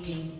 meeting.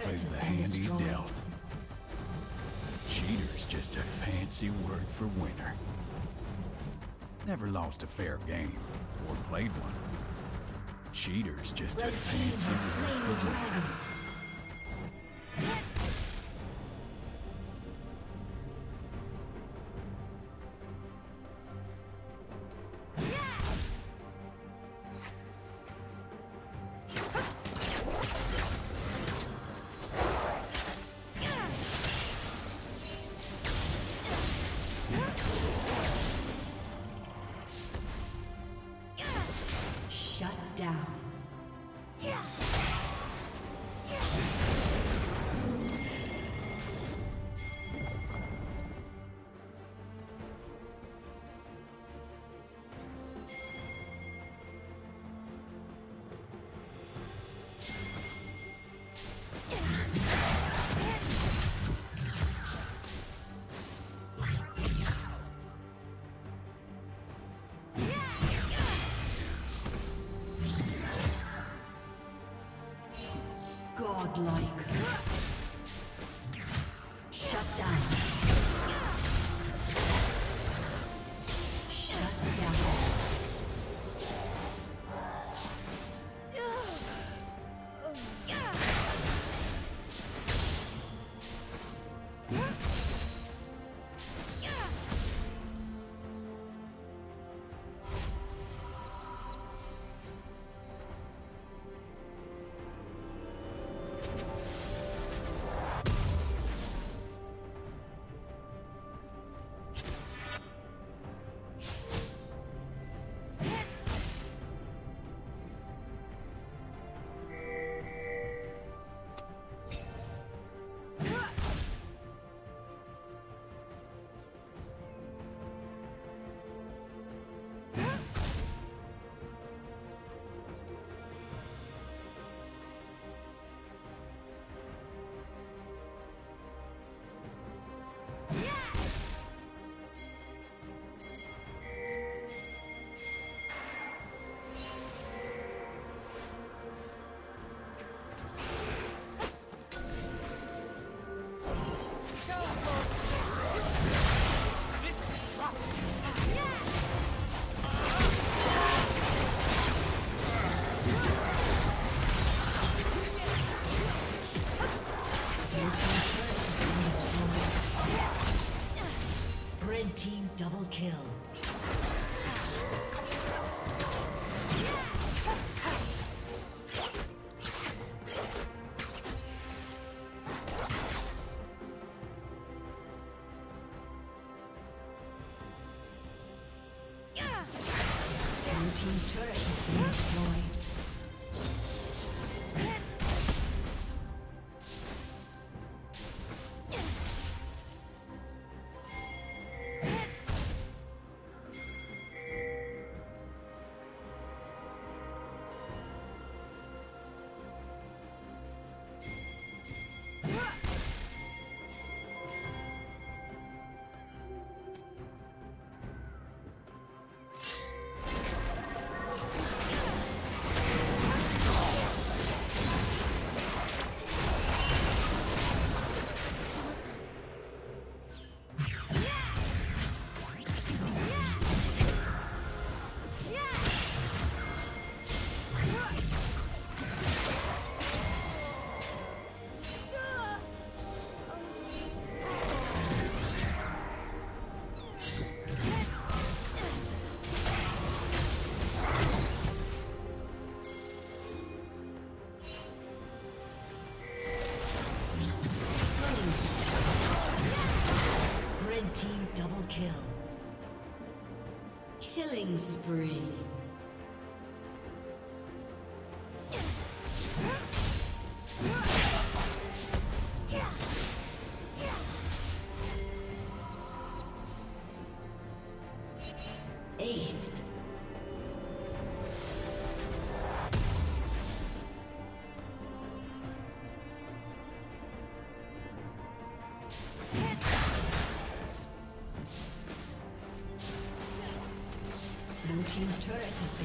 Plays the hand he's dealt. Cheater's just a fancy word for winner. Never lost a fair game, or played one. Cheater's just a fancy word for winner. Godlike.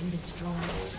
Destroyed.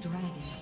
Dragon.